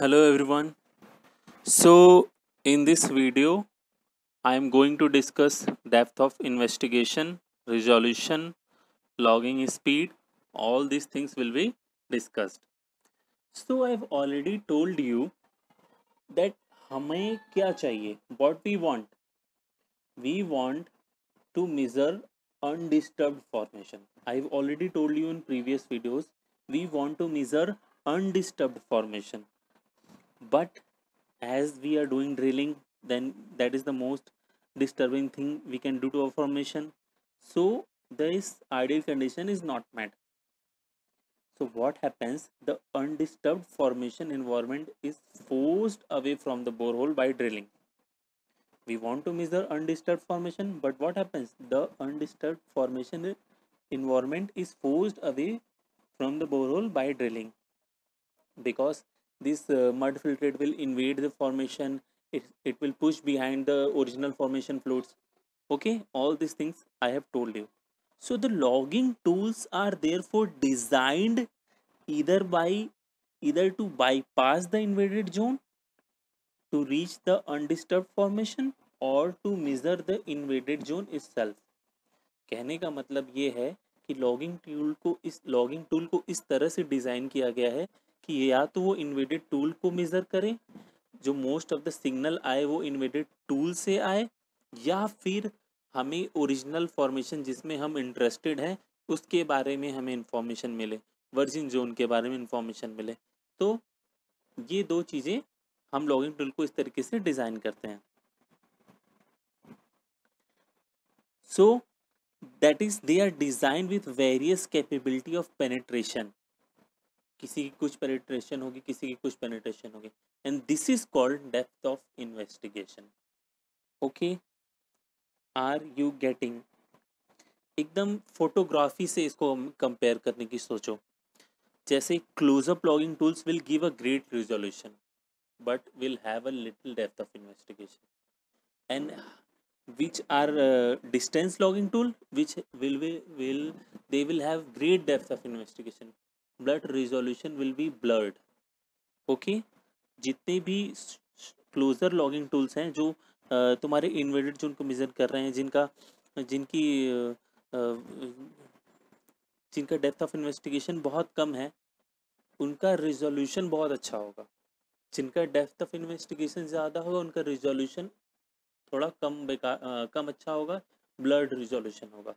hello everyone so in this video i am going to discuss depth of investigation resolution logging speed all these things will be discussed so i've already told you that हमें क्या चाहिए what we want we want to measure undisturbed formation i've already told you in previous videos we want to measure undisturbed formation but as we are doing drilling then that is the most disturbing thing we can do to a formation. So this ideal condition is not met. So what happens? The undisturbed formation environment is forced away from the borehole by drilling. We want to measure undisturbed formation but what happens? The undisturbed formation environment is forced away from the borehole by drilling. Because this uh, mud filtrate will invade the formation it, it will push behind the original formation floats okay all these things i have told you so the logging tools are therefore designed either by either to bypass the invaded zone to reach the undisturbed formation or to measure the invaded zone itself कहने का मतलब ये है कि logging tool को इस logging tool को इस तरह से डिज़ाइन किया गया है कि या तो वो इन्वेडेड टूल को मेज़र करे, जो मोस्ट ऑफ़ द सिग्नल आए वो इन्वेडेड टूल से आए, या फिर हमें ओरिजिनल फॉर्मेशन जिसमें हम इंटरेस्टेड हैं, उसके बारे में हमें इंफॉर्मेशन मिले वर्जिन जोन के बारे में इंफॉर्मेशन मिले। तो ये दो चीज़ें हम लॉगिंग टूल को इस तरीके से डिज़ाइन करते हैं। So that is they are design with various capability of penetration किसी की कुछ पेनिट्रेशन होगी किसी की कुछ पेनिट्रेशन होगी। And this is called depth of investigation okay are you getting एकदम फोटोग्राफी से इसको कंपेयर करने की सोचो। जैसे closeup logging tools will give a great resolution but will have a little depth of investigation and which are uh, distance logging tool which will will they will have great depth blurred resolution will be blurred okay जितने भी closure logging tools हैं जो तुम्हारे invaded zone को major कर रहे हैं, जिनका, जिनकी जिनका डेप्थ ऑफ़ इन्वेस्टिगेशन बहुत कम है, उनका रिजोल्यूशन बहुत अच्छा होगा। जिनका डेप्थ ऑफ़ इन्वेस्टिगेशन ज़्यादा होगा, उनका रिजोल्यूशन थोड़ा कम बेकार कम अच्छा होगा ब्लड रिजोल्यूशन होगा।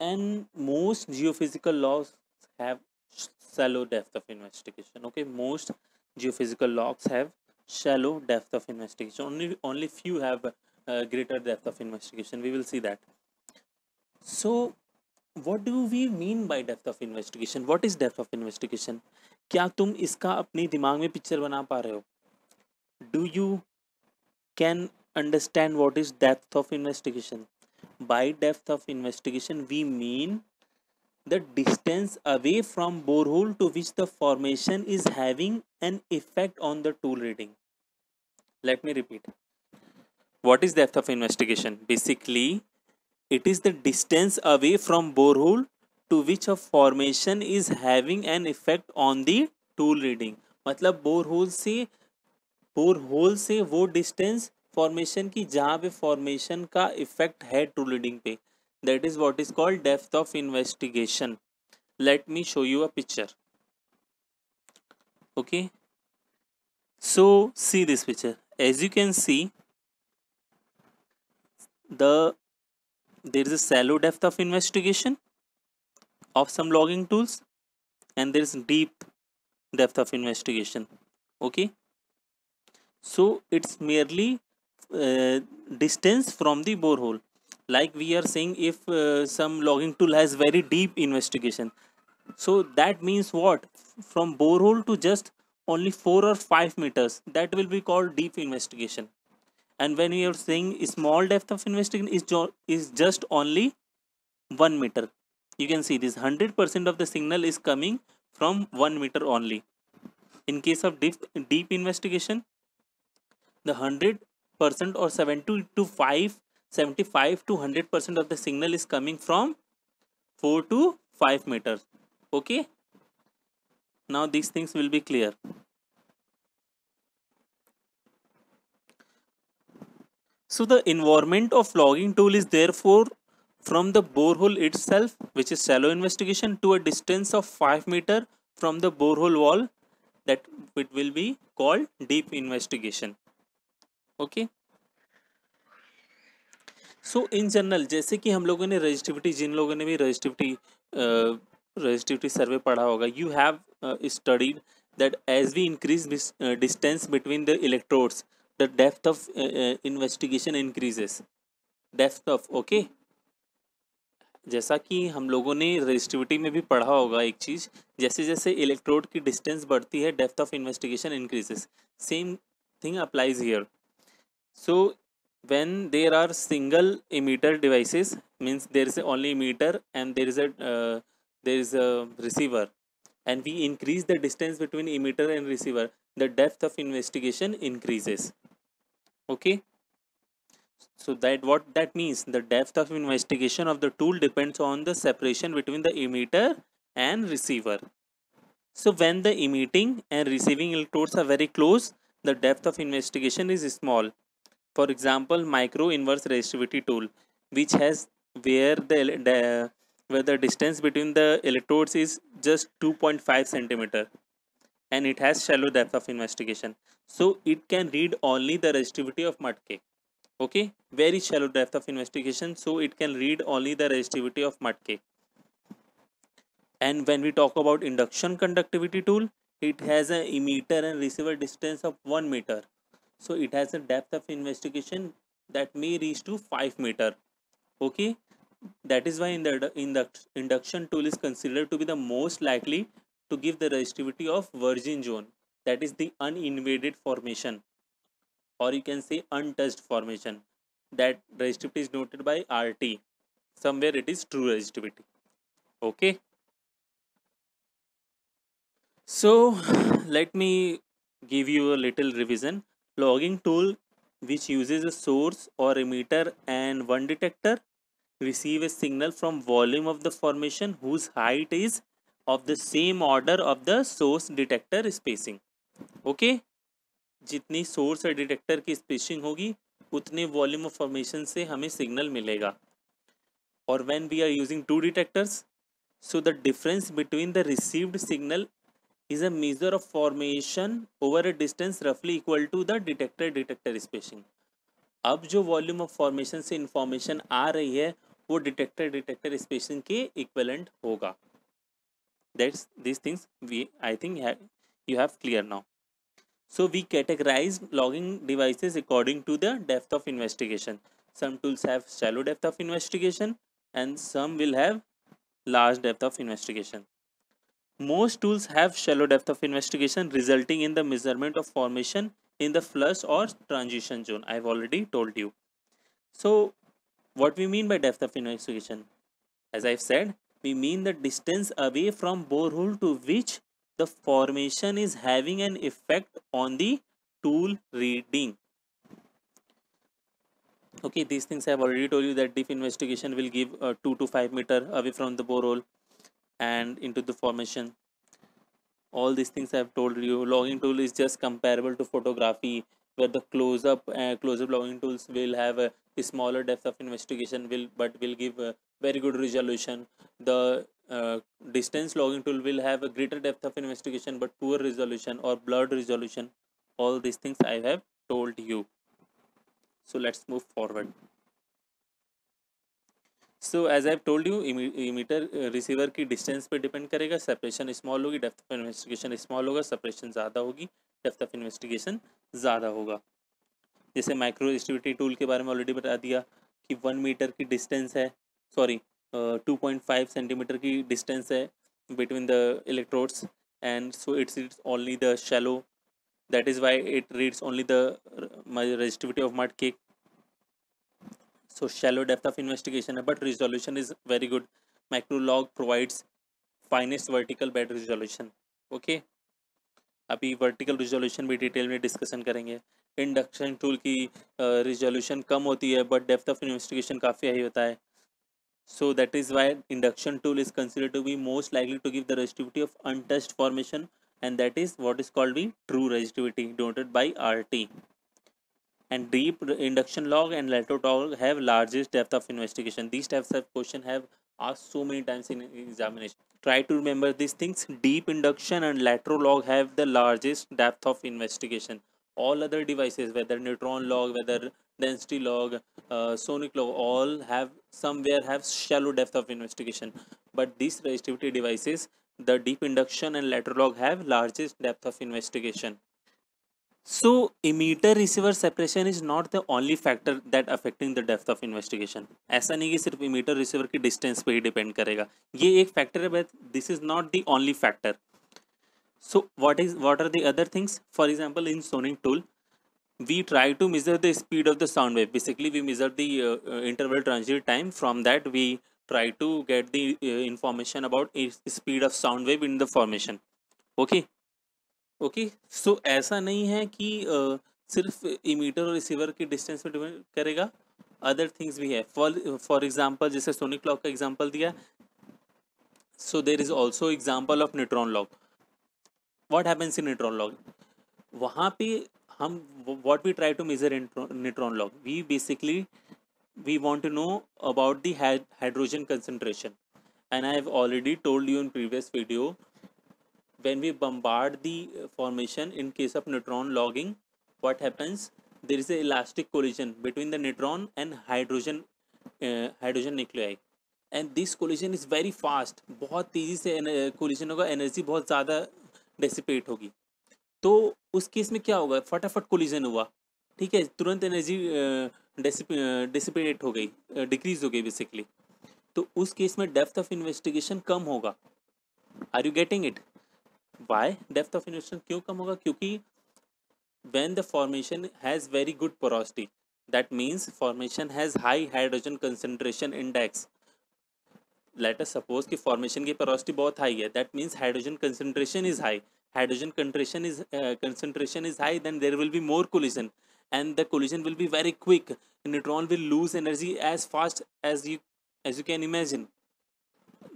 And most geophysical logs have shallow depth of investigation okay most geophysical logs have shallow depth of investigation only only few have uh, greater depth of investigation we will see that so what do we mean by depth of investigation what is depth of investigation क्या तुम इसका अपने दिमाग में picture बना पा रहे हो do you can understand what is depth of investigation by depth of investigation we mean the distance away from borehole to which the formation is having an effect on the tool reading. Let me repeat. What is depth of investigation? Basically, it is the distance away from borehole to which a formation is having an effect on the tool reading. मतलब borehole से borehole से वो distance formation की जहाँ पे formation का effect है tool reading पे that is what is called depth of investigation. Let me show you a picture. Okay? So see this picture. As you can see the there is a shallow depth of investigation of some logging tools and there is deep depth of investigation. Okay? So it's merely uh, distance from the borehole like we are saying if uh, some logging tool has very deep investigation. So that means what? From borehole to just only 4 or 5 meters that will be called deep investigation. And when we are saying small depth of investigation is, is just only 1 meter. You can see this 100% of the signal is coming from 1 meter only. In case of deep, deep investigation the 100% or 70 to 5 75 to 100 percent of the signal is coming from 4 to 5 meters. Okay? Now these things will be clear. So the environment of logging tool is therefore from the borehole itself which is shallow investigation to a distance of 5 meter from the borehole wall that it will be called deep investigation. Okay? So in general जैसे कि हम लोगों ने resistivity जिन लोगों ने भी resistivity resistivity survey पढ़ा होगा you have studied this uh, distance between the electrodes the depth of uh, uh, investigation increases. Depth of okay? जैसा कि हम लोगों ने रजिस्टिविटी में भी पढ़ा होगा एक चीज़ जैसे जैसे इलेक्ट्रोड की डिस्टेंस बढ़ती है depth of investigation increases same thing applies here so when there are single emitter devices means there is only emitter and there is a uh, there is a receiver. And we increase the distance between emitter and receiver. The depth of investigation increases. Okay? So that what that means the depth of investigation of the tool depends on the separation between the emitter and receiver. So when the emitting and receiving electrodes are very close the depth of investigation is small for example micro inverse resistivity tool which has where the, the where the distance between the electrodes is just 2.5 centimeter and it has shallow depth of investigation. So it can read only the resistivity of mud cake okay? Very shallow depth of investigation so it can read only the resistivity of mud cake and when we talk about induction conductivity tool it has an emitter and receiver distance of 1 meter so it has a depth of investigation that may reach to 5 meter. Okay? That is why in the, in the induction tool is considered to be the most likely to give the resistivity of virgin zone. That is the uninvaded formation or you can say untouched formation. That resistivity is noted by RT somewhere it is true resistivity. Okay? So let me give you a little revision logging tool which uses a source or emitter and one detector receive a signal from volume of the formation whose height is of the same order of the source detector spacing okay जितनी source और detector की spacing होगी उतने volume of formation से हमें signal मिलेगा और when we are using two detectors so the difference between the received signal is a measure of formation over a distance roughly equal to the detector detector spacing अब जो volume of formation से information आ रही है वो detector detector spacing के equivalent होगा that's this things we I think you have clear now so we categorize logging devices according to the depth of investigation some tools have shallow depth of investigation and some will have large depth of investigation most tools have shallow depth of investigation resulting in the measurement of formation in the flush or transition zone. I've already told you. So what we mean by depth of investigation? As I've said, we mean the distance away from borehole to which the formation is having an effect on the tool reading. Okay, these things I have already told you that deep investigation will give a 2 to 5 meter away from the borehole and into the formation. All these things i have told you. Logging tool is just comparable to photography where the close-up uh, close-up logging tools will have a, a, smaller depth of investigation will but will give a very good resolution. The uh, distance logging tool will have a greater depth of investigation but poor resolution or blurred resolution. All these things i have told you. So let's move forward so as I told you emitter receiver की distance पे depend करेगा। Separation small होगी depth of investigation small होगा। Separation ज़्यादा होगी depth of investigation ज़्यादा होगा। जैसे माइक्रो डिस्ट्रीब्यूटी टूल के बारे में ऑलरेडी बता दिया कि वन मीटर की डिस्टेंस है। Sorry two point five centimetre की डिस्टेंस है between the electrodes and so it's it's only the shallow that is why it reads only the resistivity of mud cake so shallow depth of investigation but resolution is very good microlog provides finest vertical bed resolution okay अभी vertical resolution भी detail में discussion करेंगे induction tool की resolution कम होती है but depth of investigation काफ़ी high होता है so that is why induction tool is considered to be most likely to give the resistivity of untouched formation and that is what is called the true resistivity denoted by RT and deep induction log and laterolog have largest depth of investigation. These types of question have asked so many times in examination. Try to remember these things. Deep induction and laterolog have the largest depth of investigation. All other devices whether neutron log whether density log uh, sonic log all have somewhere have shallow depth of investigation. But these resistivity devices the deep induction and laterolog have largest depth of investigation so emitter receiver separation is not the only factor that affecting the depth of investigation ऐसा नहीं कि सिर्फ emitter receiver की distance पे ही depend करेगा ये एक factor है but this is not the only factor so what is what are the other things for example in sonic tool we try to measure the speed of the sound wave basically we measure the uh, uh, interval transit time from that we try to get the uh, information about speed of sound wave in the formation okay Okay so ऐसा नहीं है कि uh, सिर्फ़ emitter और receiver की distance पे depend करेगा other things भी है। फॉर एग्ज़ाम्पल जैसे सोनिक क्लॉक का एग्ज़ाम्पल दिया so there is also example of neutron log. What happens in neutron log? वहाँ पे हम what we try to measure neutron log we basically want to know about the hydrogen concentration and i have already told you in previous video when we bombard the formation in case of neutron logging what happens there is a elastic collision between the neutron and hydrogen uh, hydrogen nuclei and this collision is very fast बहुत तेज़ी से collision होगा energy बहुत ज़्यादा dissipate होगी तो उस case में क्या होगा फटाफट कोलिजन हुआ ठीक है तुरंत एनर्जी डिसिपेट हो गई डिक्रीज हो गई बेसिकली तो उस केस में डेप्थ ऑफ़ इन्वेस्टिगेशन कम होगा are you getting it why depth of investment क्यों कम होगा? क्योंकि when the formation has very good porosity that means formation has high hydrogen concentration index later suppose कि फॉर्मेशन की पोरॉसिटी बहुत हाई है. That means hydrogen concentration is high hydrogen concentration is concentration is high then there will be more collision and the collision will be very quick neutron will lose energy as fast as you as you can imagine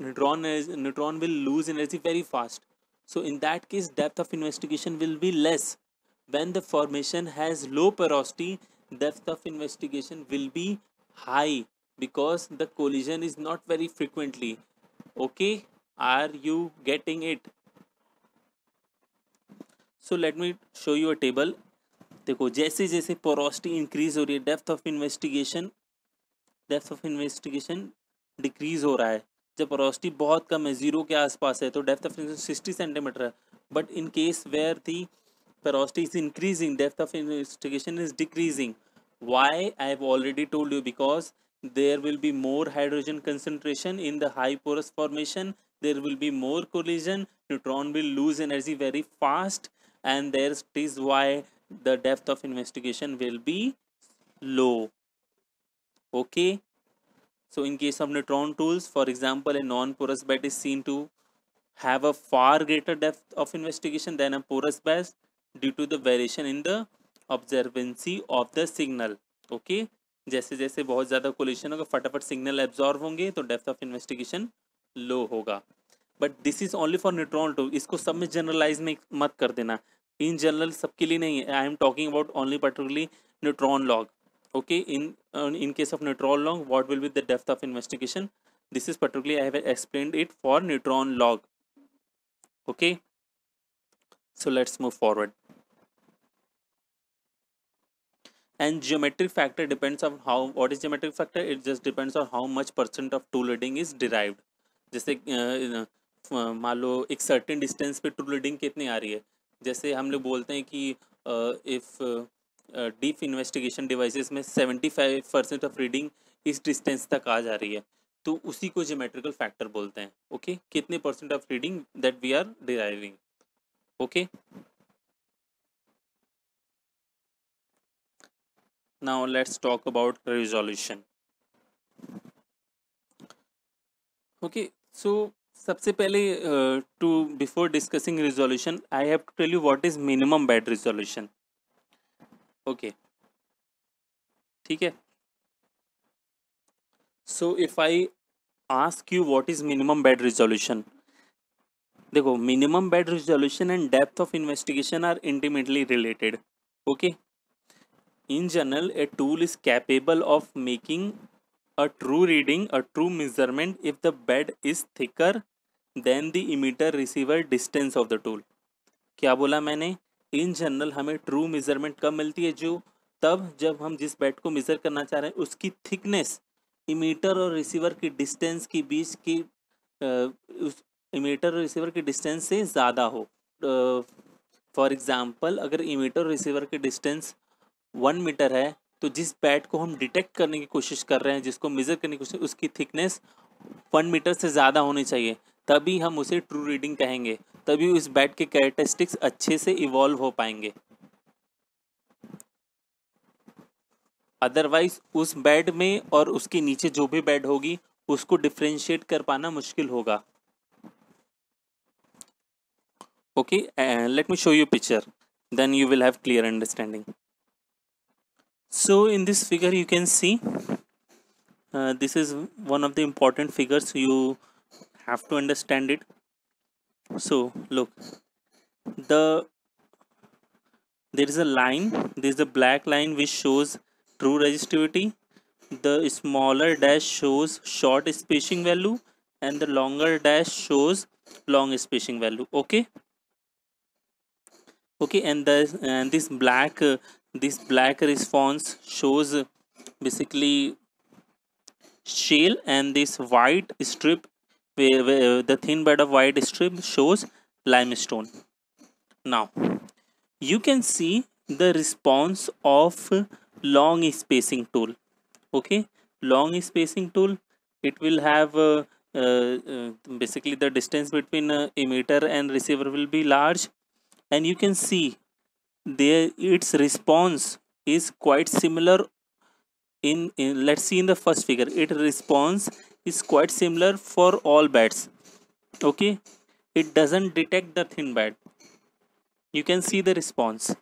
neutron neutron will lose energy very fast so in that case depth of investigation will be less when the formation has low porosity depth of investigation will be high because the collision is not very frequently okay are you getting it so let me show you a table देखो जैसे जैसे porosity increase हो रही है depth of investigation depth of investigation decrease हो रहा है जब पोरोसिटी बहुत कम है ज़ीरो के आसपास है तो depth of investigation sixty centimetre है। But in case where the porosity is increasing depth of investigation is decreasing why I have already told you because there will be more hydrogen concentration in the high porous formation there will be more collision neutron will lose energy very fast and there is why the depth of investigation will be low okay okay. So in case of neutron tools for example a non-porous bed is seen to have a far greater depth of investigation than a porous bed due to the variation in the observancy of the signal okay जैसे जैसे बहुत ज़्यादा collision होगा फटाफट signal absorb होंगे तो depth of investigation low होगा but this is only for neutron to इसको सब में जनरलाइज में मत कर देना इन जनरल सबके लिए नहीं है I am talking about only particularly neutron log okay in uh, in case of neutron log what will be the depth of investigation this is particularly i have explained it for neutron log okay so let's move forward and geometric factor depends on how what is geometric factor it just depends on how much percent of tool reading is derived जैसे मान लो एक certain distance पे tool reading कितनी आ रही है जैसे हम लोग बोलते हैं कि इफ़ डीप इन्वेस्टिगेशन डिवाइसेस में seventy five percent of reading इस डिस्टेंस तक आ जा रही है। तो उसी को जोमेट्रिकल फैक्टर बोलते हैं ओके okay? कितने percent of reading that we are deriving okay now let's talk about resolution. Okay, so सबसे पहले to before discussing resolution I have to tell you what is minimum bed resolution okay ठीक है? So if I ask you what is minimum bed resolution देखो minimum bed resolution and depth of investigation are intimately related okay in general a tool is capable of making a true reading a true measurement if the bed is thicker than the emitter receiver distance of the tool क्या बोला मैंने? In general हमें true measurement कब मिलती है जो तब जब हम जिस बैट को मेज़र करना चाह रहे हैं, उसकी थिकनेस इमीटर और रिसीवर की डिस्टेंस के बीच की उस इमीटर और रिसीवर की डिस्टेंस से ज़्यादा हो। फॉर एग्ज़ाम्पल अगर इमीटर और रिसीवर की डिस्टेंस वन मीटर है तो जिस बैट को हम डिटेक्ट करने की कोशिश कर रहे हैं, जिसको मेज़र करने की कोशिश, उसकी थिकनेस वन मीटर से ज़्यादा होनी चाहिए। तभी हम उसे ट्रू रीडिंग कहेंगे, तभी उस बैट के कैरेक्टरिस्टिक्स अच्छे से इवॉल्व हो पाएँगे। अदरवाइज़ उस बैट में और उसके नीचे जो भी बैट होगी, उसको डिफ्रेंशिएट कर पाना मुश्किल होगा। Okay let me show you picture then you will have clear understanding so in this figure you can see this is one of the important figures you have to understand it. So look the there is a line there is a black line which shows true resistivity. The smaller dash shows short spacing value and the longer dash shows long spacing value okay? Okay and the and this black uh, this black response shows basically shale and this white strip the thin bed of white strip shows limestone. Now you can see the response of long spacing tool. Okay? Long spacing tool it will have uh, uh, uh, basically the distance between uh, emitter and receiver will be large. And you can see there its response is quite similar in, in let's see in the first figure. It response is quite similar for all beds okay? It doesn't detect the thin bed you can see the response.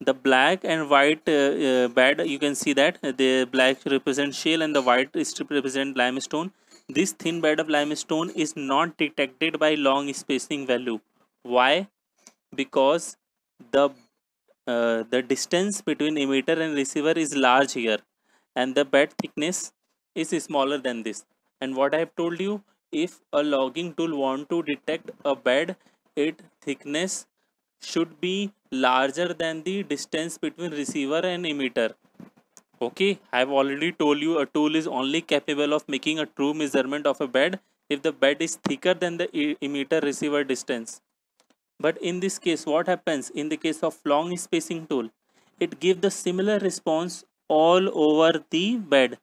The black and white uh, uh, bed you can see that the black represent shale and the white strip represent limestone. This thin bed of limestone is not detected by long spacing value. Why? Because the uh, the distance between emitter and receiver is large here and the bed thickness is smaller than this. And what i have told you if a logging tool want to detect a bed its thickness should be larger than the distance between receiver and emitter. Okay i have already told you a tool is only capable of making a true measurement of a bed if the bed is thicker than the emitter receiver distance. But in this case what happens? In the case of long spacing tool it gives the similar response all over the bed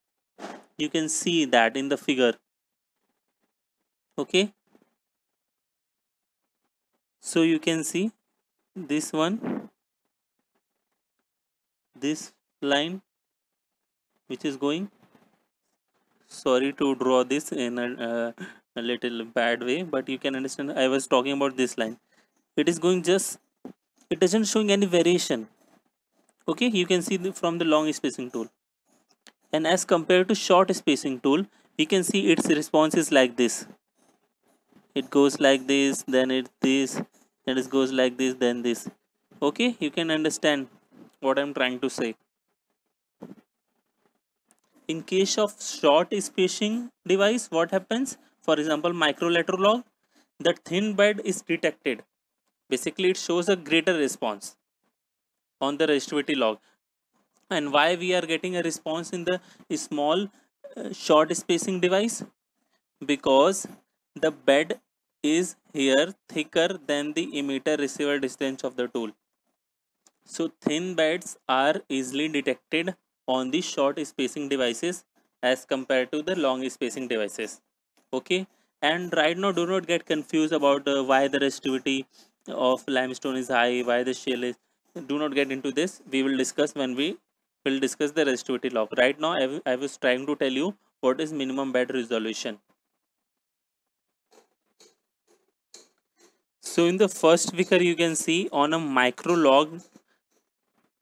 you can see that in the figure. Okay? So you can see this one this line which is going. Sorry to draw this in a, uh, a little bad way but you can understand i was talking about this line. It is going just it doesn't showing any variation. Okay? You can see the, from the long spacing tool and as compared to short spacing tool we can see its response is like this. It goes like this then it this then it goes like this then this. Okay you can understand what i'm trying to say. In case of short spacing device what happens? For example microlaterolog the thin bed is detected. Basically it shows a greater response on the resistivity log and why we are getting a response in the small uh, short spacing device? Because the bed is here thicker than the emitter receiver distance of the tool. So thin beds are easily detected on the short spacing devices as compared to the long spacing devices. Okay? And right now do not get confused about uh, why the resistivity of limestone is high why the shale is do not get into this. We will discuss when we will discuss the resistivity log right now I, I was trying to tell you what is minimum bed resolution. So in the first figure you can see on a micro log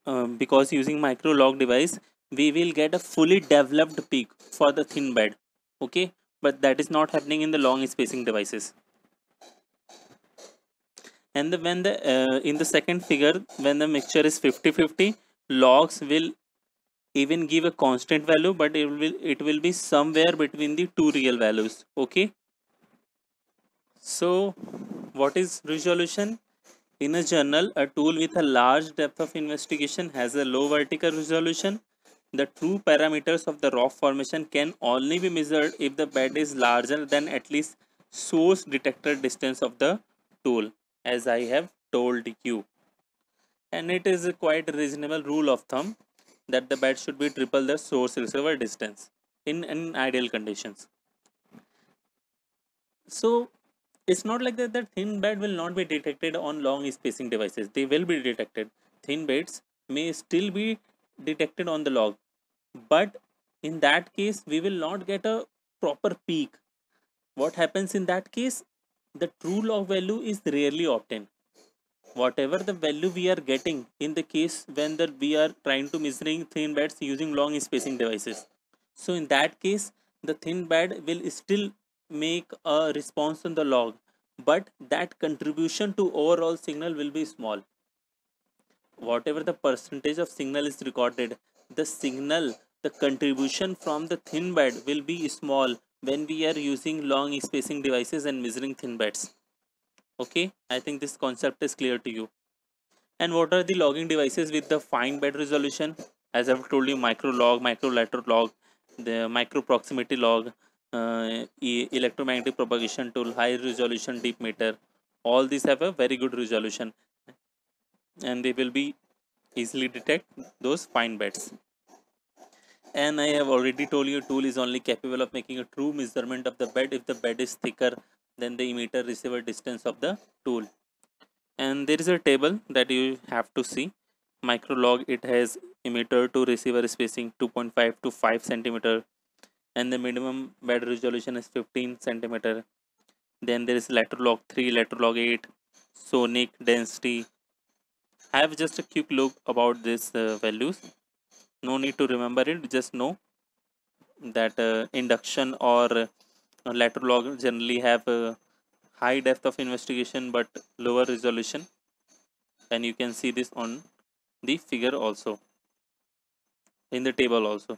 um, because using micro log device we will get a fully developed peak for the thin bed. Okay? But that is not happening in the long spacing devices. And the, when the uh, in the second figure when the mixture is 50 50 logs will even give a constant value but it will it will be somewhere between the two real values okay? So what is resolution? In a journal a tool with a large depth of investigation has a low vertical resolution. The true parameters of the rock formation can only be measured if the bed is larger than at least source detector distance of the tool as I have told you. And it is a quite reasonable rule of thumb that the bed should be triple the source receiver distance in, in ideal conditions. So it's not like that the thin bed will not be detected on long spacing devices. They will be detected. Thin beds may still be detected on the log but in that case we will not get a proper peak what happens in that case the true log value is rarely obtained whatever the value we are getting in the case when we are trying to measuring thin beds using long spacing devices. So in that case the thin bed will still make a response on the log but that contribution to overall signal will be small. Whatever the percentage of signal is recorded the signal the contribution from the thin bed will be small when we are using long spacing devices and measuring thin beds okay i think this concept is clear to you. And what are the logging devices with the fine bed resolution? As i've told you micro log microlaterolog the micro proximity log uh, electromagnetic propagation tool high resolution dipmeter all these have a very good resolution. And they will be easily detect those fine beds. And I have already told you tool is only capable of making a true measurement of the bed. If the bed is thicker than the emitter receiver distance of the tool. And there is a table that you have to see. Micro log it has emitter to receiver spacing 2.5 to 5 centimeter. And the minimum bed resolution is 15 centimeter. Then there is laterolog 3 laterolog 8 sonic density. Have just a quick look about these uh, values. No need to remember it just know that uh, induction or laterolog generally have a high depth of investigation but lower resolution. And you can see this on the figure also in the table also.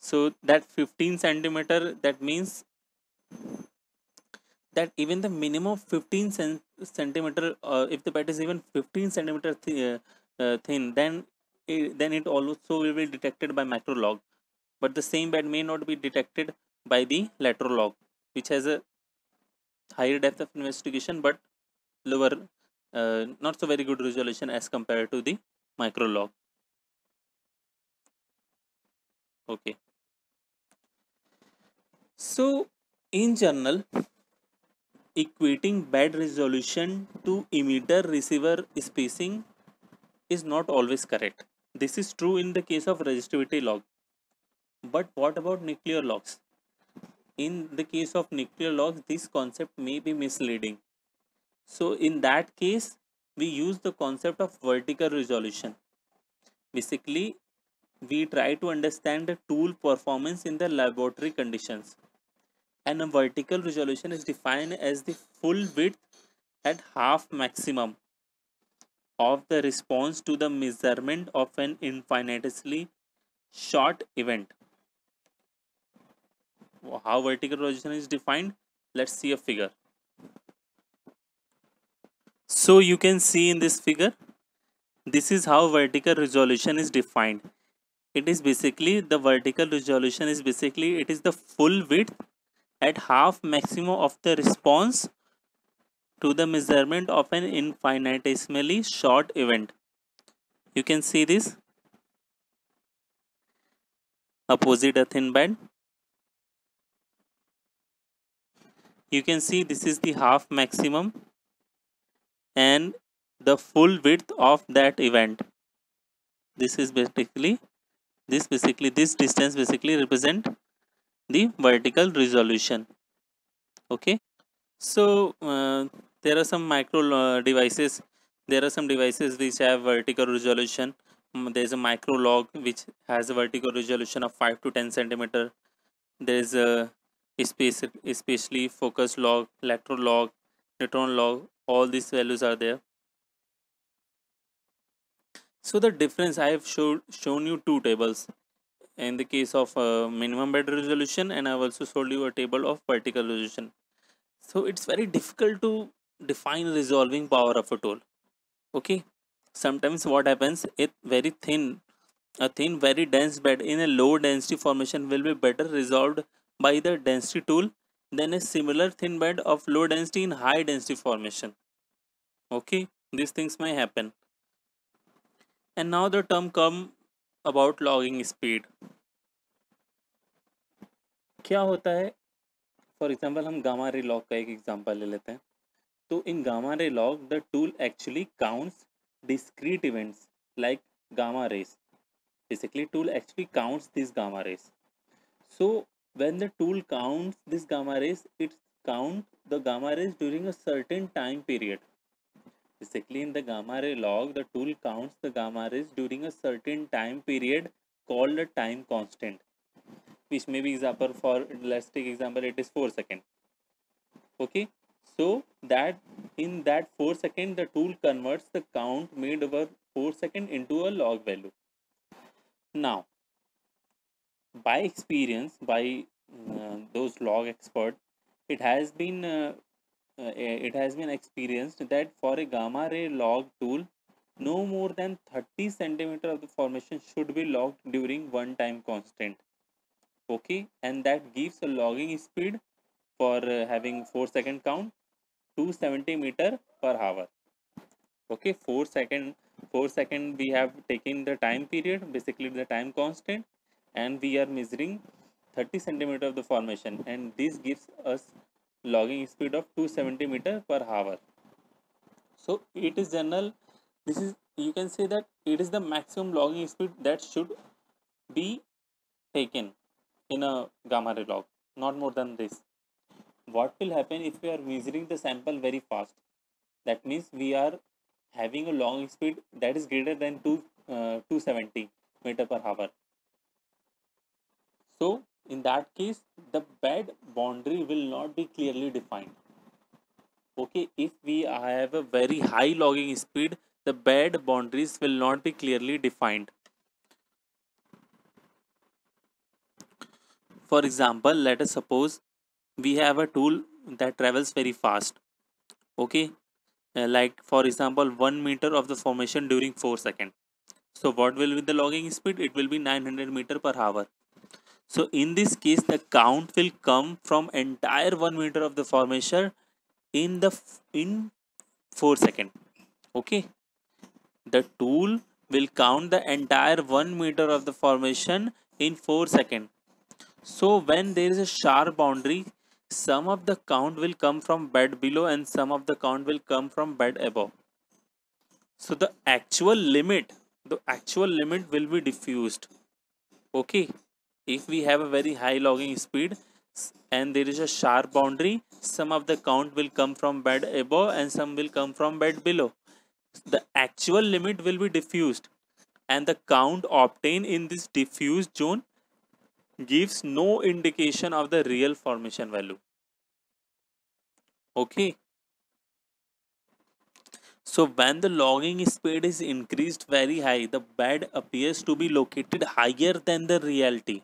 So that 15 centimeter that means that even the minimum 15 centimeter uh, if the bed is even 15 centimeter th uh, uh, thin then then it also will be detected by macro log but the same bed may not be detected by the laterolog which has a higher depth of investigation but lower uh, not so very good resolution as compared to the micro log okay so in general equating bad resolution to emitter receiver spacing is not always correct this is true in the case of resistivity log. But what about nuclear logs? In the case of nuclear logs, this concept may be misleading. So in that case, we use the concept of vertical resolution. Basically, we try to understand the tool performance in the laboratory conditions. And a vertical resolution is defined as the full width at half maximum of the response to the measurement of an infinitesimally short event. How vertical resolution is defined? Let's see a figure. So you can see in this figure, this is how vertical resolution is defined. It is basically the vertical resolution is basically it is the full width at half maximum of the response to the measurement of an infinitesimally short event. You can see this opposite a thin band. You can see this is the half maximum and the full width of that event. This is basically this basically this distance basically represent the vertical resolution. Okay. So uh, there are some micro uh, devices. There are some devices which have vertical resolution. Mm, there is a micro log which has a vertical resolution of 5 to 10 centimeter. There is a especially focus log, laterolog, neutron log. All these values are there. so the difference i have showed shown you two tables in the case of uh, minimum bed resolution and i've also showed you a table of vertical resolution so it's very difficult to define resolving power of a tool okay sometimes what happens it very thin a thin very dense bed in a low density formation will be better resolved by the density tool than a similar thin bed of low density in high density formation okay these things may happen and now the term come about logging speed क्या होता है for example हम gamma ray log का एक example ले लेते हैं तो इन gamma ray log the tool actually counts discrete events like gamma rays basically tool actually counts these gamma rays so when the tool counts this gamma rays it count the gamma rays during a certain time period. Basically in the gamma ray log the tool counts the gamma rays during a certain time period called a time constant which may be example for let's take example it is 4 second. Okay? So that in that 4 second the tool converts the count made over 4 second into a log value. Now by experience by uh, those log experts it has been uh, uh, it has been experienced that for a gamma ray log tool no more than 30 centimeter of the formation should be logged during one time constant. Okay? And that gives a logging speed for uh, having 4 second count 270 meter per hour. Okay? 4 second 4 second we have taken the time period basically the time constant and we are measuring 30 centimeter of the formation and this gives us logging speed of 270 meter per hour. So it is general this is you can say that it is the maximum logging speed that should be taken in a gamma ray log not more than this. What will happen if we are measuring the sample very fast? That means we are having a logging speed that is greater than 2 uh, 270 meter per hour so in that case the bed boundary will not be clearly defined. Okay if we have a very high logging speed the bed boundaries will not be clearly defined. For example let us suppose we have a tool that travels very fast. Okay uh, like for example 1 meter of the formation during 4 seconds. So what will be the logging speed? It will be 900 meter per hour so in this case the count will come from entire 1 meter of the formation in the in 4 second okay? The tool will count the entire 1 meter of the formation in 4 second. So when there is a sharp boundary some of the count will come from bed below and some of the count will come from bed above. So the actual limit the actual limit will be diffused okay if we have a very high logging speed and there is a sharp boundary some of the count will come from bed above and some will come from bed below. The actual limit will be diffused. And the count obtained in this diffused zone gives no indication of the real formation value. Okay. So when the logging speed is increased very high the bed appears to be located higher than the reality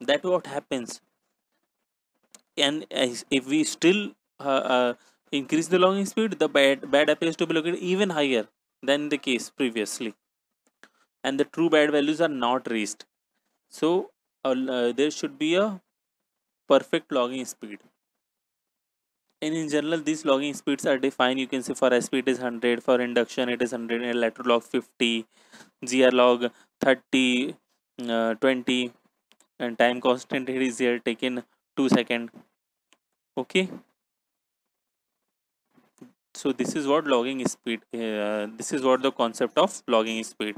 that what happens. And if we still uh, uh, increase the logging speed the bad bed appears to be located even higher than the case previously. And the true bad values are not reached. So uh, there should be a perfect logging speed. And in general these logging speeds are defined you can see for SP it is 100 for induction it is 100 and laterolog 50 GR log 30 uh, 20 and time constant here is here taken 2 second okay? So this is what logging speed uh, this is what the concept of logging speed.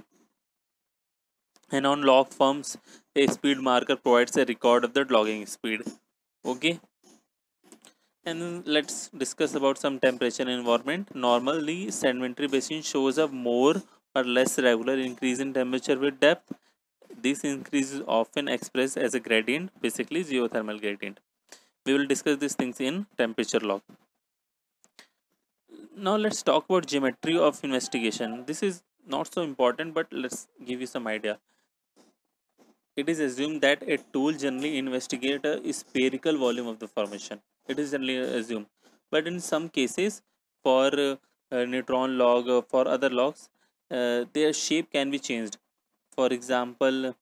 And on log forms a speed marker provides a record of the logging speed okay? And let's discuss about some temperature environment. Normally sedimentary basin shows a more or less regular increase in temperature with depth this increase is often expressed as a gradient basically geothermal gradient. We will discuss these things in temperature log now let's talk about geometry of investigation. This is not so important but let's give you some idea. It is assumed that a tool generally investigates a spherical volume of the formation. It is generally assumed. But in some cases for uh, neutron log uh, for other logs uh, their shape can be changed for example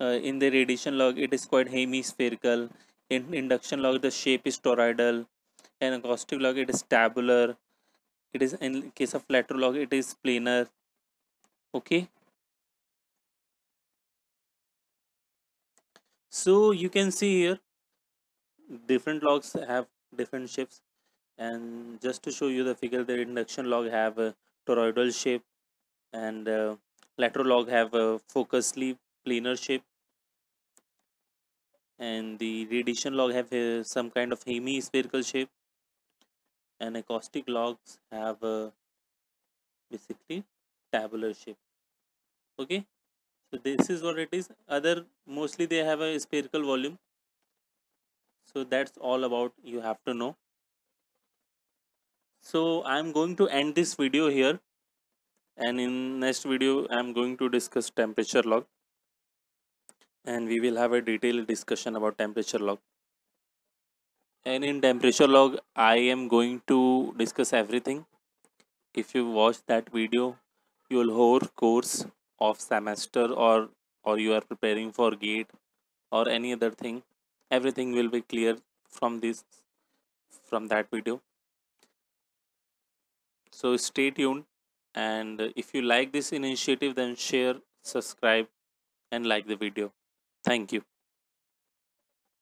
uh, in the radiation log it is quite hemispherical. In induction log the shape is toroidal. And acoustic log it is tabular. It is in case of laterolog it is planar. Okay? So you can see here different logs have different shapes. And just to show you the figure the induction log have a toroidal shape. And uh, laterolog have a focusly planar shape and the radiation log have a, some kind of hemispherical shape and acoustic logs have a basically tabular shape. Okay? So this is what it is. Other mostly they have a spherical volume. So that's all about you have to know. So i'm going to end this video here and in next video i'm going to discuss temperature log. And we will have a detailed discussion about temperature log. And in temperature log i am going to discuss everything. If you watch that video your whole course of semester or or you are preparing for gate or any other thing everything will be clear from this from that video. So stay tuned and if you like this initiative then share subscribe and like the video. Thank you